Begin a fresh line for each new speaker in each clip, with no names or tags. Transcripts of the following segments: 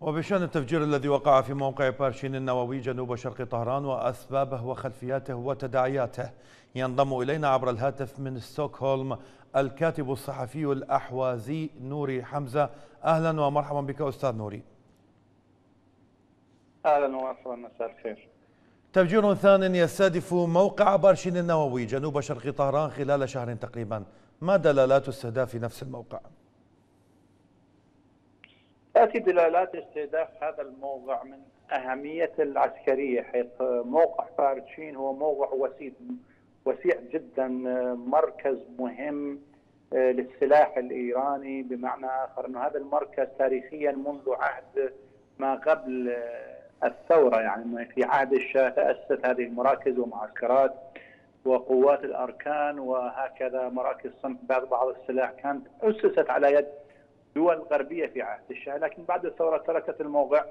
وبشأن التفجير الذي وقع في موقع بارشين النووي جنوب شرق طهران وأسبابه وخلفياته وتداعياته ينضم إلينا عبر الهاتف من ستوكهولم الكاتب الصحفي الأحوازي نوري حمزة أهلا ومرحبا بك أستاذ نوري
أهلا ومرحبا مساء الخير.
تفجير ثان يستهدف موقع بارشين النووي جنوب شرق طهران خلال شهر تقريبا، ما دلالات استهداف نفس الموقع؟
تأتي دلالات استهداف هذا الموقع من أهمية العسكرية حيث موقع بارشين هو موقع وسيع وسيع جدا مركز مهم آه، للسلاح الإيراني. بمعنى آخر إنه هذا المركز تاريخيا منذ عهد ما قبل الثورة يعني في عهد الشاه تأسست هذه المراكز ومعسكرات وقوات الأركان وهكذا مراكز صنع بعض بعض السلاح كانت أسست على يد دول غربية في عهد الشاه لكن بعد الثورة تركت الموقع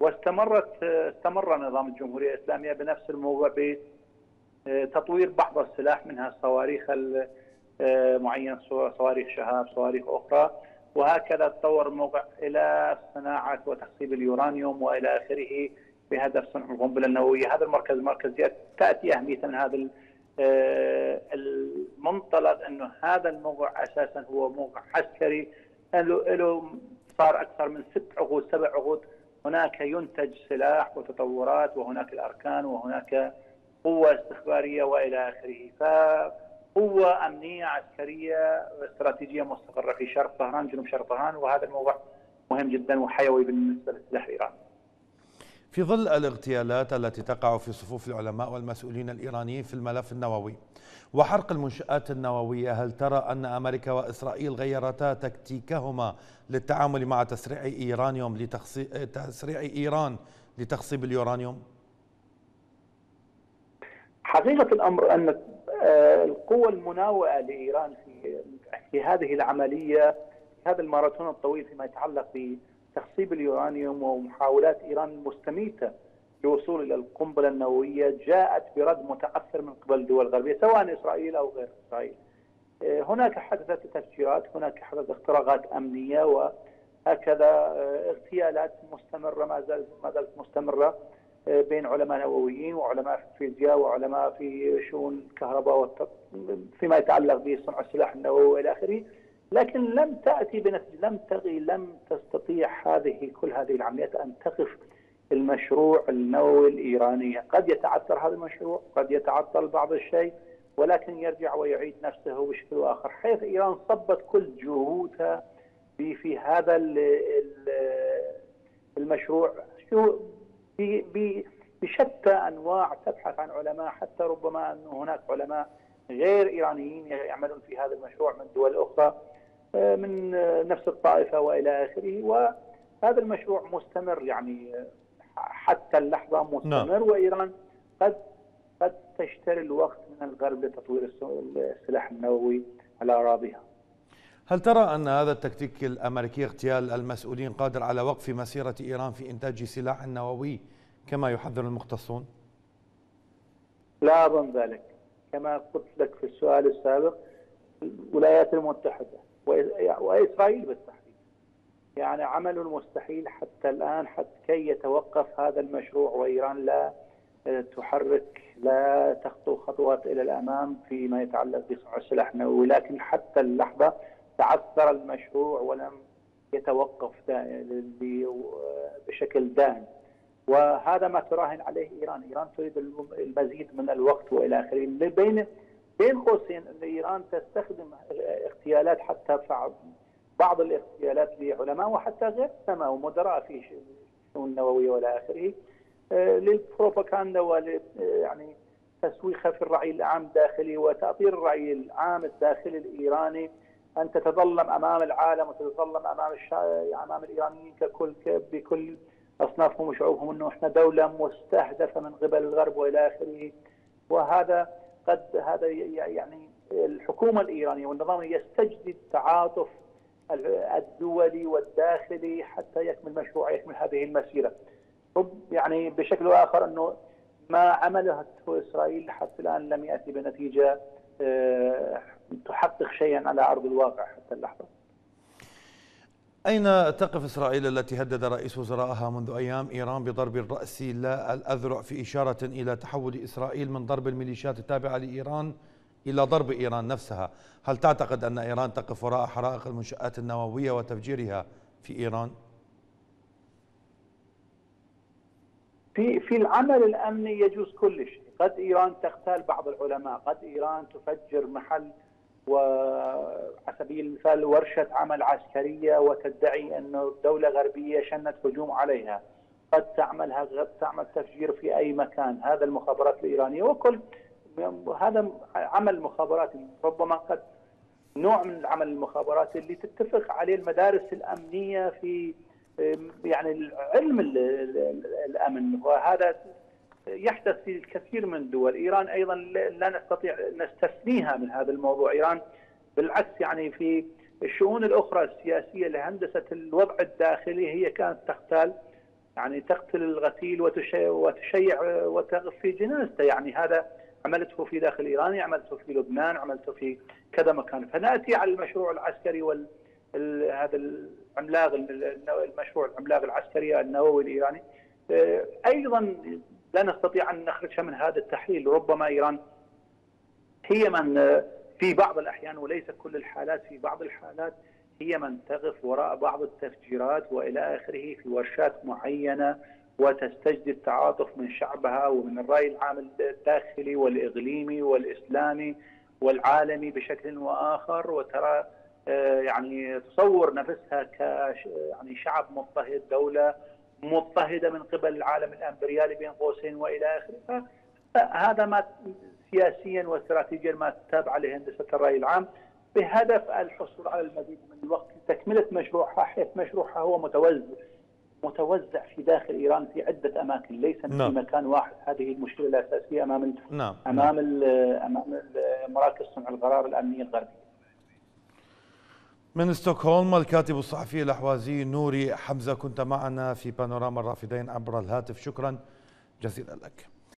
واستمرت استمر نظام الجمهورية الإسلامية بنفس الموقع بتطوير بعض السلاح منها صواريخ معين صواريخ شهاب صواريخ أخرى وهكذا تطور الموقع إلى صناعة وتخصيب اليورانيوم وإلى آخره بهدف صنع القنبلة النووية، هذا المركز مركز تأتي أهمية هذا آه، المنطلق إنه هذا الموقع أساسا هو موقع عسكري له صار أكثر من ست عقود سبع عقود. هناك ينتج سلاح وتطورات وهناك الأركان وهناك قوة استخبارية وإلى آخره. ف قوة أمنية عسكرية استراتيجية مستقرة في شرق طهران جنوب شرق طهران وهذا الموضوع مهم جدا وحيوي بالنسبة للسلاح الإيراني.
في ظل الاغتيالات التي تقع في صفوف العلماء والمسؤولين الإيرانيين في الملف النووي وحرق المنشآت النووية هل ترى أن أمريكا وإسرائيل غيرتا تكتيكهما للتعامل مع تسريع إيرانيوم لتسريع إيران لتخصيب اليورانيوم؟
حقيقة الأمر أن آه، القوة المناوئة لإيران في هذه العملية هذا الماراثون الطويل فيما يتعلق بتخصيب اليورانيوم ومحاولات إيران المستميتة للوصول إلى القنبلة النووية جاءت برد متأثر من قبل الدول الغربية سواء إسرائيل أو غير إسرائيل. آه، هناك حدثت تفجيرات هناك حدثت اختراقات أمنية وهكذا آه، اغتيالات مستمرة ما زالت ما زالت مستمرة بين علماء نوويين وعلماء في الفيزياء وعلماء في شؤون الكهرباء فيما يتعلق بصنع السلاح النووي وإلى آخره. لكن لم تأتي بنتيجه لم تغي لم تستطيع هذه كل هذه العمليات أن تقف المشروع النووي الإيراني. قد يتعثر هذا المشروع قد يتعطل بعض الشيء ولكن يرجع ويعيد نفسه بشكل آخر. حيث إيران صبت كل جهودها في في هذا المشروع. بشتى أنواع تبحث عن علماء حتى ربما أن هناك علماء غير إيرانيين يعملون في هذا المشروع من دول أخرى. من نفس الطائفة وإلى آخره وهذا المشروع مستمر يعني حتى اللحظة مستمر نعم. وإيران قد قد تشتري الوقت من الغرب لتطوير السلاح النووي على أراضيها.
هل ترى أن هذا التكتيك الأمريكي اغتيال المسؤولين قادر على وقف مسيرة إيران في إنتاج سلاح نووي كما يحذر المختصون؟
لا أظن ذلك كما قلت لك في السؤال السابق الولايات المتحدة وإسرائيل بالتحديد. يعني عملوا المستحيل حتى الآن حتى كي يتوقف هذا المشروع وإيران لا تحرك لا تخطو خطوات إلى الأمام فيما يتعلق بصنع السلاح النووي. لكن حتى اللحظة تعثر المشروع ولم يتوقف بشكل دائم. وهذا ما تراهن عليه إيران، إيران تريد المزيد من الوقت وإلى آخره، بين بين قوسين ان إيران تستخدم اغتيالات حتى بعض الاغتيالات لعلماء وحتى غير علماء ومدراء في الشؤون النووية وإلى آخره. آه، للبروباغندا ول يعني تسويقها في الرأي العام الداخلي وتأطير الرأي العام الداخلي الإيراني. أن تتظلم أمام العالم وتتظلم أمام أمام الإيرانيين ككل بكل أصنافهم وشعوبهم. إنه إحنا دولة مستهدفة من قبل الغرب وإلى آخره. وهذا قد هذا يعني الحكومة الإيرانية والنظام يستجدي التعاطف الدولي والداخلي حتى يكمل مشروع يكمل هذه المسيرة. يعني بشكل آخر أنه ما عمله إسرائيل حتى الآن لم يأتي بنتيجة آه، تحقق شيئا على أرض الواقع حتى اللحظة.
أين تقف إسرائيل التي هدد رئيس وزرائها منذ أيام إيران بضرب الرأس لا الأذرع في إشارة إلى تحول إسرائيل من ضرب الميليشيات التابعة لإيران إلى ضرب إيران نفسها هل تعتقد أن إيران تقف وراء حرائق المنشآت النووية وتفجيرها في إيران؟
في في العمل الأمني يجوز كل شيء، قد إيران تغتال بعض العلماء، قد إيران تفجر محل وعلى سبيل المثال ورشة عمل عسكرية وتدعي انه دوله غربية شنت هجوم عليها، قد تعمل تعمل تفجير في أي مكان، هذا المخابرات الإيرانية وكل هذا عمل مخابراتي ربما قد نوع من العمل المخابراتي اللي تتفق عليه المدارس الأمنية في يعني علم الأمن. وهذا يحدث في الكثير من الدول، إيران أيضا لا نستطيع نستثنيها من هذا الموضوع، إيران بالعكس يعني في الشؤون الأخرى السياسية لهندسة الوضع الداخلي هي كانت تختال يعني تقتل الغسيل وتشيع وتغف في جنازته يعني هذا عملته في داخل إيران عملته في لبنان عملته في كذا مكان. فنأتي على المشروع العسكري وال هذا العملاق المشروع العملاق العسكري النووي الإيراني. آه، أيضا لا نستطيع أن نخرجها من هذا التحليل. ربما إيران هي من في بعض الأحيان وليس كل الحالات في بعض الحالات هي من تقف وراء بعض التفجيرات وإلى آخره في ورشات معينة وتستجدي التعاطف من شعبها ومن الرأي العام الداخلي والإقليمي والإسلامي والعالمي بشكل وآخر. وترى آه، يعني تصور نفسها ك يعني شعب مضطهد دولة مضطهدة من قبل العالم الأمبريالي بين قوسين وإلى آخره هذا ما سياسيا واستراتيجيا ما تتابع لهندسة الرأي العام بهدف الحصول على المزيد من الوقت لتكملة مشروعها حيث مشروعها هو متوزع متوزع في داخل إيران في عدة أماكن ليس نعم. في مكان واحد هذه المشكلة الأساسية أمام نعم. أمام نعم. أمام مراكز صنع القرار الامنيه الغربيه
من ستوكهولم الكاتب الصحفي الأحوازي نوري حمزة كنت معنا في بانوراما الرافدين عبر الهاتف. شكرا جزيلا لك.